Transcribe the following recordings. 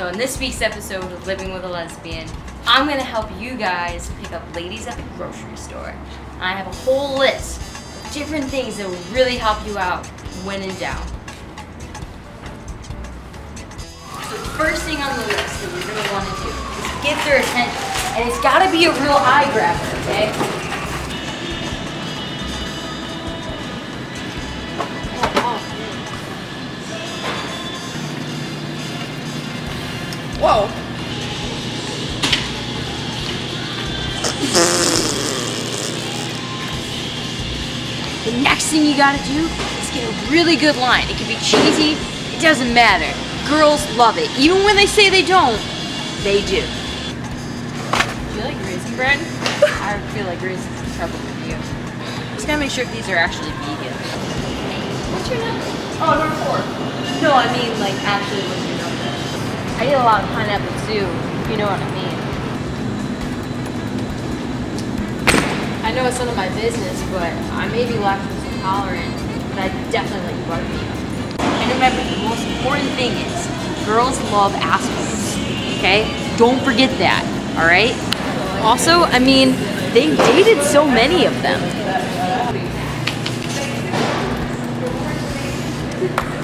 So in this week's episode of Living with a Lesbian, I'm gonna help you guys pick up ladies at the grocery store. I have a whole list of different things that will really help you out when in doubt. So the first thing on the list that you're gonna wanna do is get their attention. And it's gotta be a real eye grabber, okay? Whoa. The next thing you gotta do is get a really good line. It can be cheesy, it doesn't matter. Girls love it. Even when they say they don't, they do. Do you like raisin bread? I feel like raisin's in trouble with you. Just gotta make sure if these are actually vegan. What's your number? Oh, number four. No, I mean like actually what's your? I eat a lot of pineapple too, if you know what I mean. I know it's none of my business, but I may be lactose intolerant, but I definitely like buttermilk. And remember, the most important thing is, girls love assholes, okay? Don't forget that, alright? Also, I mean, they dated so many of them.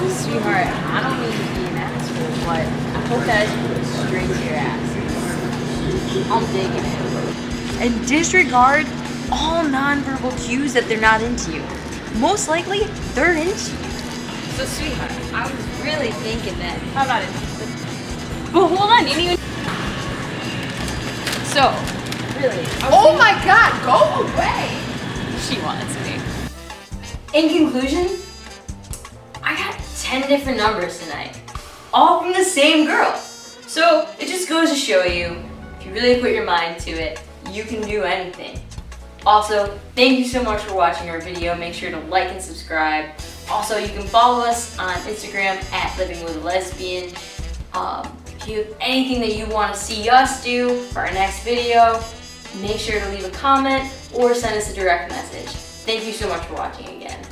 Sweetheart, I don't mean to be an asshole, but I hope that is straight to your ass. I'm digging it. And disregard all nonverbal cues that they're not into you. Most likely, they're into you. So, sweetheart, I was really thinking that. How about it? But hold on, you didn't even. So, really. I was Oh my god, go away! She wants me. In conclusion, I got 10 different numbers tonight, all from the same girl. So, it just goes to show you, if you really put your mind to it, you can do anything. Also, thank you so much for watching our video. Make sure to like and subscribe. Also, you can follow us on Instagram at Living with a Lesbian. Um, if you have anything that you want to see us do for our next video, make sure to leave a comment or send us a direct message. Thank you so much for watching again.